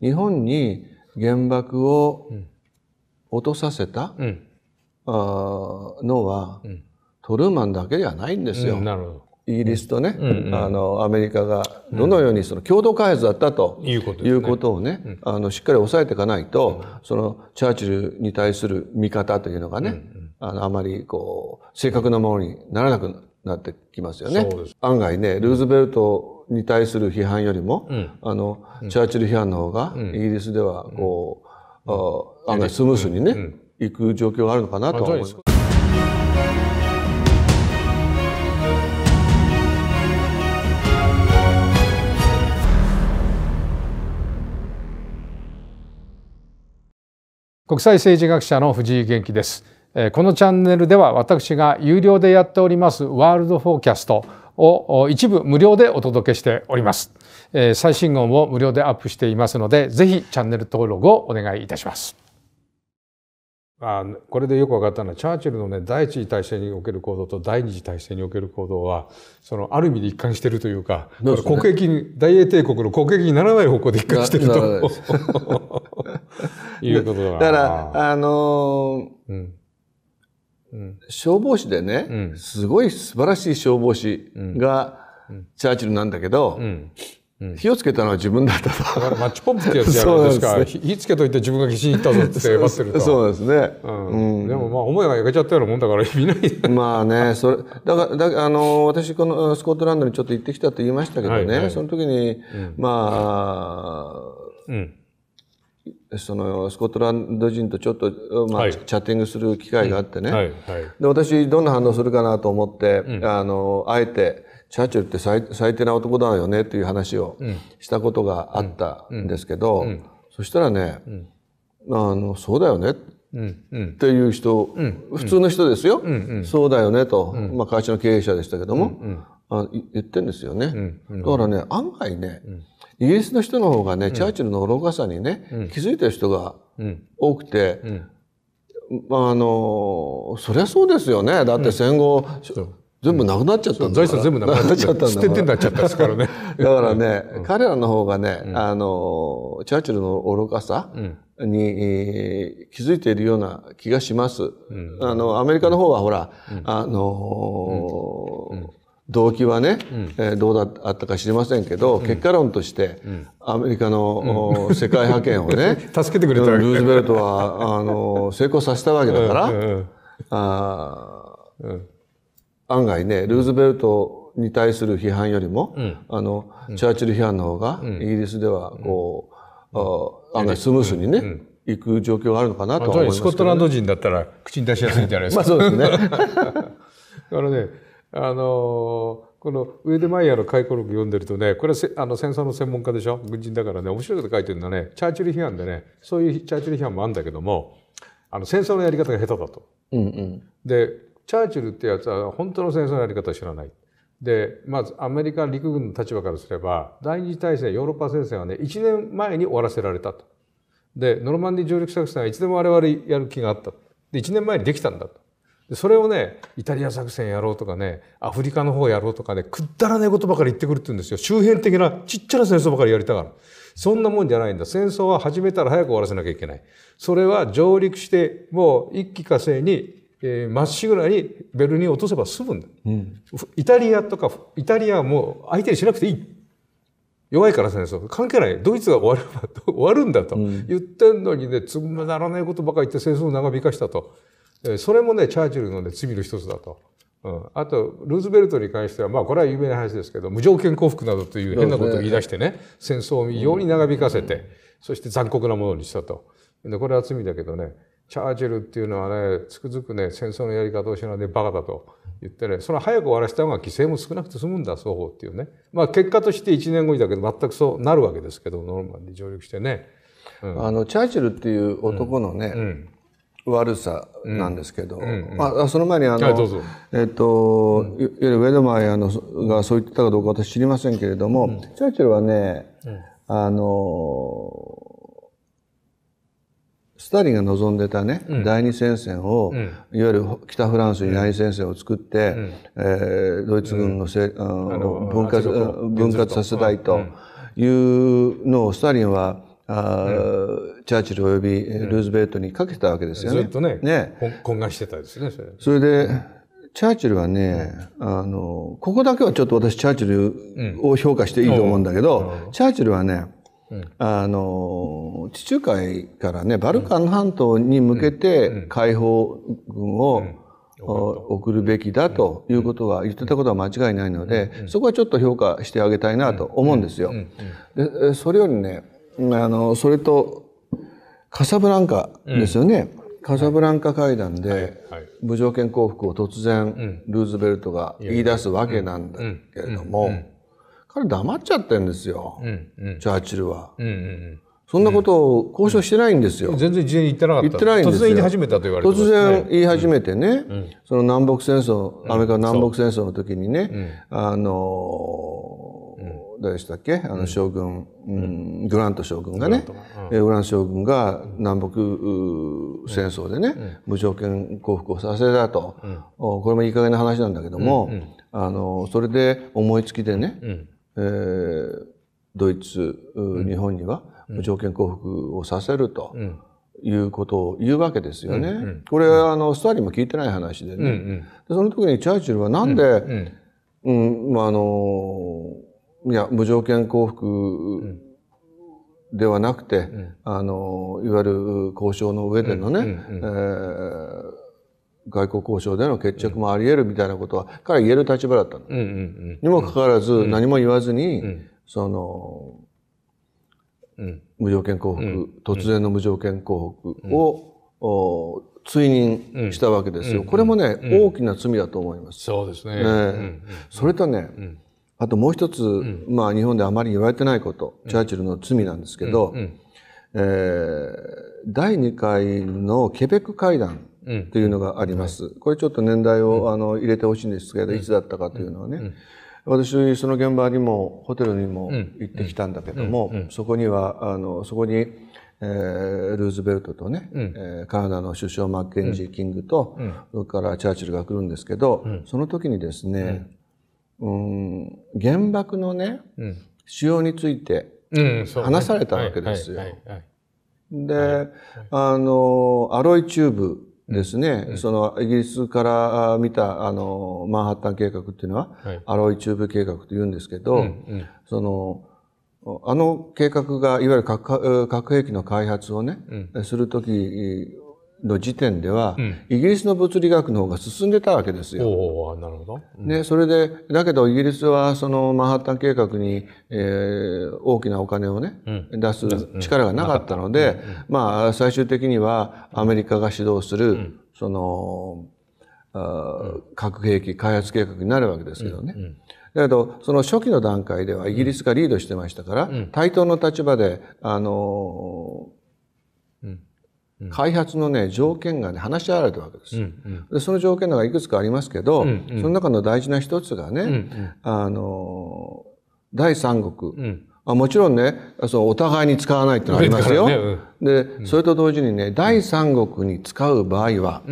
日本に原爆を落とさせた、うん。あーのは、トルーマンだけではないんですよ。うんなるほど。イギリスとね、うん。うんあのアメリカがどのようにその共同開発だったということですね。いうことをね、あのしっかり抑えていかないと、そのチャーチルに対する見方というのがね、あのあまりこう正確なものにならなくなってきますよね。案外ねルーズベルトに対する批判よりも、ん。あのチャーチル批判の方がイギリスではこう、あ案外スムースにね、いく状況があるのかなとは思います。国際政治学者の藤井元気です。えーこのチャンネルでは私が有料でやっておりますワールドフォーキャストをお一部無料でお届けしております。えー最新号も無料でアップしていますので、ぜひチャンネル登録をお願いいたします。あこれでよく分かったのはチャーチルのね第一次大戦における行動と第二次大戦における行動はそのある意味で一貫しているというかね国益に大英帝国の国益にならない方向で一貫しているとです いうことだだから、あのーうんうん消防士でね、うん。すごい素晴らしい消防士がチャーチルなんだけど、うん。火をつけたのは自分だったと。だからマッチポンプってやつじゃないですか。そうなん火火つけといて自分が岸に行ったぞって 威張ってると。そうですね。うん。でもまあ思いが焼けちゃったようなもんだから意味ないまあね、それ、だから、だあの、私、このスコットランドにちょっと行ってきたと言いましたけどね、はいはい。その時に、まうん。あ、その、スコットランド人とちょっと、まあ、はい。チャッティングする機会があってね、はい。はい。で、私、どんな反応するかなと思って、あの、あえて、チャーチルって最最低な男だよねっていう話をしたことがあったんですけど、そしたらね、あの、そうだよね。っうん。うん。ていう人、普通の人ですよ、そうだよねと、まあ会社の経営者でしたけども、あい言ってんですよね。だからね、案外ね、イギリスの人の方がね、チャーチルの愚かさにね、気づいてる人が多くて、まあ、あの、そりゃそうですよね。だって戦後、全部なくなっちゃったんだから。財産全部なくなっちゃったんだから。捨ててになっちゃったですから。ね。だからね、彼らの方がね、あの、チャーチルの愚かさに、えー気づいているような気がします。あの、アメリカの方はほら、あの、動機はね、えーどうだったか知りませんけど、結果論として、アメリカの、お世界覇権をね、助けてくれたルーズベルトは、あの、成功させたわけだから、うん案外ね、ルーズベルトに対する批判よりも、あの、チャーチル批判の方が、イギリスでは、こう、あー案外スムースにね、いく状況があるのかなとは思いますスコットランド人だったら口に出しやすいんじゃないですか。まあそうですね。だからね、あのーこのウェデマイヤーの回顧録読んでるとね、これはせあの戦争の専門家でしょ？軍人だからね、面白いこと書いてるのはね、チャーチル批判でね、そういうチャーチル批判もあるんだけども、あの戦争のやり方が下手だと。うんうん。で、チャーチルってやつは本当の戦争のやり方を知らない。で、まずアメリカ陸軍の立場からすれば、第二次大戦、ヨーロッパ戦線はね、1年前に終わらせられたと。で、ノルマンディ上陸作戦はいつでも我々やる気があった。で、1年前にできたんだと。で、それをね、イタリア作戦やろうとかね、アフリカの方やろうとかね、くだらねえことばかり言ってくるって言うんですよ。周辺的なちっちゃな戦争ばかりやりたがる。そんなもんじゃないんだ。戦争は始めたら早く終わらせなきゃいけない。それは上陸して、もう一気火星に、えーまっしぐらにベルリンを落とせば済むんだ。イタリアとか、イタリアはもう相手にしなくていい。弱いから戦争。関係ない。ドイツが終われば終わるんだと。言ってんのにね、つまならないことばかり言って戦争を長引かしたと。えーそれもね、チャーチルのね、罪の一つだと。うん、あと、ルーズベルトに関しては、まあ、これは有名な話ですけど、無条件降伏などという変なことを言い出してね、戦争を異様に長引かせて、そして残酷なものにしたと。で、これは罪だけどね、チャーチルっていうのはね、つくづくね、戦争のやり方を知らないでバカだと言ってね、その早く終わらせた方が犠牲も少なくて済むんだ、双方っていうね。まあ、結果として1年後にだけど、全くそうなるわけですけど、ノルマンに上陸してね。あの、チャーチルっていう男のね、うん。悪さなんですけど、ああその前にあの、えっと、いいわゆるウェドマイヤーのがそう言ってたかどうか私知りませんけれども、チャーチルはね、あのスターリンが望んでたね、第二戦線を、いわゆる北フランスに第二戦線を作って、えードイツ軍のせ、あの分割分割させたいというのをスターリンはあチャーチルおよびルーズベルトにかけたわけですよね。ずっとね、ね。懇願してたですね、それ。それで、チャーチルはね、あの、ここだけはちょっと私チャーチルを評価していいと思うんだけど、チャーチルはね、あの、地中海からね、バルカン半島に向けて解放軍を、送るべきだということは言ってたことは間違いないので、そこはちょっと評価してあげたいなと思うんですよ。でそれよりねあのそれとカサブランカですよね、カサブランカ会談で無条件降伏を突然ルーズベルトが言い出すわけなんだけれども彼黙っちゃってるんですよ、チャーチルは。そんなことを交渉してないんですよ。全然事前に言ってなかった。言ってないんですよ。突然言い始めたと言われてね、突然言い始めてね、うん、その南北戦争、アメリカ南北戦争の時にね、うん、あの、うん、誰でしたっけ？あの将軍、うんグラント将軍がね、グラント将軍が南北戦争でね、無条件降伏をさせたと、これもいい加減な話なんだけども、あの、それで思いつきでね、えー、ドイツ、日本には、無条件降伏をさせると。いうことを言うわけですよね。うん。うん、これ、あの、スターリンも聞いてない話でね。うん。うん、でその時にチャーチルはなんで、うん、うん、まあ、あの、いや、無条件降伏ではなくて、うん、あの、いわゆる交渉の上でのね、え外交交渉での決着もあり得るみたいなことは、彼は言える立場だったの。にもかかわらず、何も言わずに、その、無条件降伏、突然の無条件降伏を、追認したわけですよ。これもね、大きな罪だと思います。そうですね。それとね、あともう一つ、まあ日本であまり言われてないこと、チャーチルの罪なんですけど、え第2回のケベック会談というのがあります。これちょっと年代を、あの入れてほしいんですけど、いつだったかというのはね。私その現場にもホテルにも行ってきたんだけども、そこにはあのそこに、えー、ルーズベルトとね、うん、えー、カナダの首相マッケンジー・キングと、うん、それからチャーチルが来るんですけど、うん、その時にですね、うん、原爆のね、使用について話されたわけですよ。で、あのアロイチューブですね、うん、そのイギリスから見たあのマンハッタン計画っていうのは、はい、アロイチューブ計画と言うんですけど、うんうん、そのあの計画がいわゆる核核兵器の開発をね、うん、する時の時点では、うん、イギリスの物理学の方が進んでたわけですよ。おなるほど。うん、で、それで、だけどイギリスはそのマンハッタン計画に、えー、大きなお金をね、うん、出す力がなかったので、まあ、最終的にはアメリカが主導する、その、核兵器開発計画になるわけですけどね。だけど、その初期の段階ではイギリスがリードしてましたから、対等の立場で、あの開発のね、条件がね、話し合われたわけです。うんうん、でその条件がいくつかありますけど、うんうん、その中の大事な一つがね、うんうん、あの、第三国、うん、あもちろんね、そのお互いに使わないってのありますよ。ねうん、で、それと同時にね、第三国に使う場合は、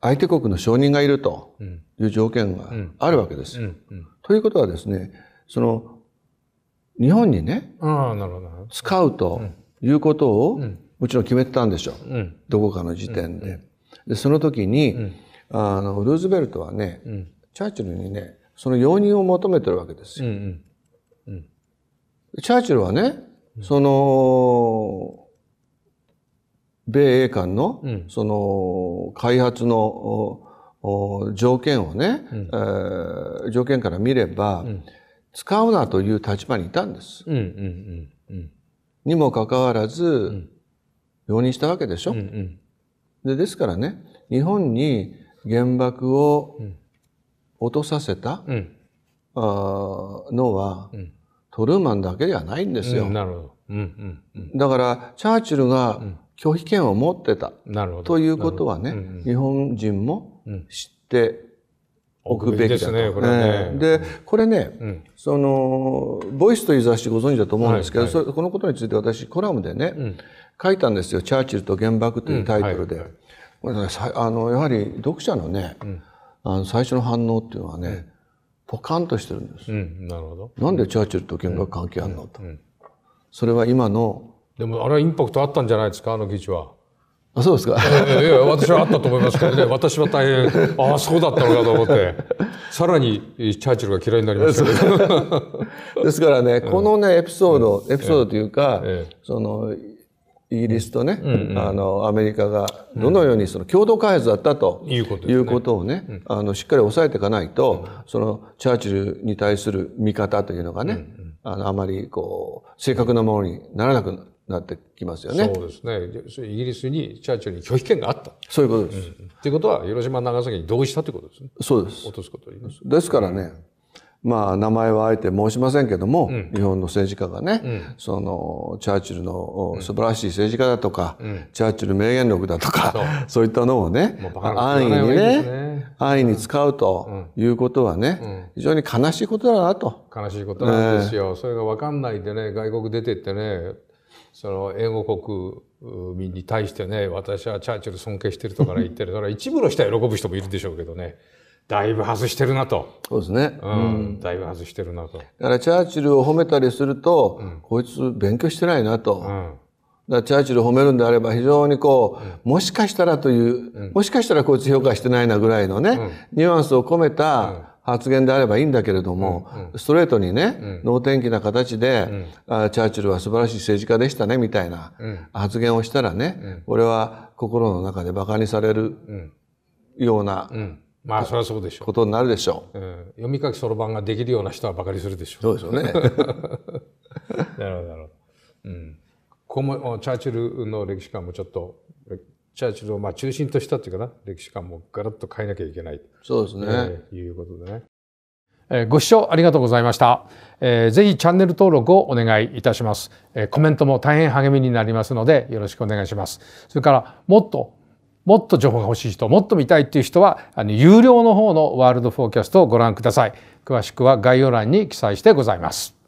相手国の承認がいるという条件があるわけです。ということはですね、その、日本にね、使うと、いうことを、もちろん決めてたんでしょう。うん、どこかの時点で。で、その時に、あの、ルーズベルトはね、チャーチルにね、その容認を求めてるわけですよ。チャーチルはね、その、米英間の、その、開発の条件をね、うん、えー、条件から見れば、使うなという立場にいたんです。うんうんうんにもかかわらず、容認したわけでしょ、うんうん、でですからね日本に原爆を落とさせた、うん、あのは、うん、トルーマンだけではないんですよ。なるほど。うんうんだからチャーチルが拒否権を持ってた、ということはね、うんうん、日本人も知って置くべきだと。ね、これね。で、これね、うん、その、ボイスという雑誌ご存知だと思うんですけど、はいはい、このことについて私、コラムでね、うん、書いたんですよ。チャーチルと原爆というタイトルで。これね、あの、やはり読者のね、あの最初の反応っていうのはね、ポカンとしてるんです。なるほど。なんでチャーチルと原爆関係あるのと。それは今のでもあれはインパクトあったんじゃないですかあの議事は。あそうですか。いやいや私はあったと思いますけどね。私は大変ああそうだったのかと思って。さらにチャーチルが嫌いになりましたけど。ですからね、このねエピソード、エピソードというか、えそのイギリスとね、あのアメリカがどのようにその共同開発だったということですね。いうことをね、あのしっかり抑えていかないと、そのチャーチルに対する見方というのがね、あのあまりこう正確なものにならなくなってきますよね。そうですね。イギリスにチャーチルに拒否権があった。そういうことです。っていうことは広島長崎に同意したということですね。そうです。落とすことを言いますですからね、まあ名前はあえて申しませんけども、日本の政治家がね、そのチャーチルの素晴らしい政治家だとか、チャーチル名言録だとか、そう。いったのをね安易にねね。安易に使うということはね、非常に悲しいことだなと。悲しいことなんですよ、それが分かんないでね外国出てってねその英語国民に対してね私はチャーチル尊敬してるとかね言ってる。それは一部の人は喜ぶ人もいるでしょうけどね。だいぶ外してるなと、そうですね。うん。だいぶ外してるなと、だからチャーチルを褒めたりすると、こいつ勉強してないなと。うん、だからチャーチルを褒めるんであれば非常にこう、もしかしたらという、もしかしたらこいつ評価してないなぐらいのね、ニュアンスを込めた発言であればいいんだけれども、ストレートにね、能天気な形で、あチャーチルは素晴らしい政治家でしたねみたいな発言をしたらね、俺は心の中で馬鹿にされるようなうん、まあそれはそうでしょことになるでしょう。う、うん、読み書きそろばんができるような人はバカにするでしょそうですよね。う なるほどなるほど、うん、ここもチャーチルの歴史観もちょっとチャーチルをまあ中心としたっていうかな。歴史観もガラッと変えなきゃいけない。そうですね。えーいうことでね。えーご視聴ありがとうございました、えーぜひチャンネル登録をお願いいたします、えーコメントも大変励みになりますのでよろしくお願いします。それからもっともっと情報が欲しい人もっと見たいっていう人はあの有料の方のワールドフォーキャストをご覧ください。詳しくは概要欄に記載してございます